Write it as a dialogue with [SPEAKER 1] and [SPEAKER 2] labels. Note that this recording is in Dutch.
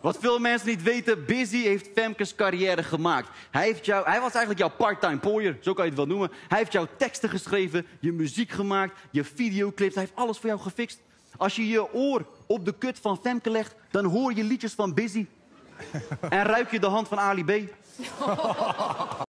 [SPEAKER 1] Wat veel mensen niet weten, Busy heeft Femke's carrière gemaakt. Hij, heeft jou, hij was eigenlijk jouw part-time pooier, zo kan je het wel noemen. Hij heeft jouw teksten geschreven, je muziek gemaakt, je videoclips. Hij heeft alles voor jou gefixt. Als je je oor op de kut van Femke legt, dan hoor je liedjes van Busy. En ruik je de hand van Ali B.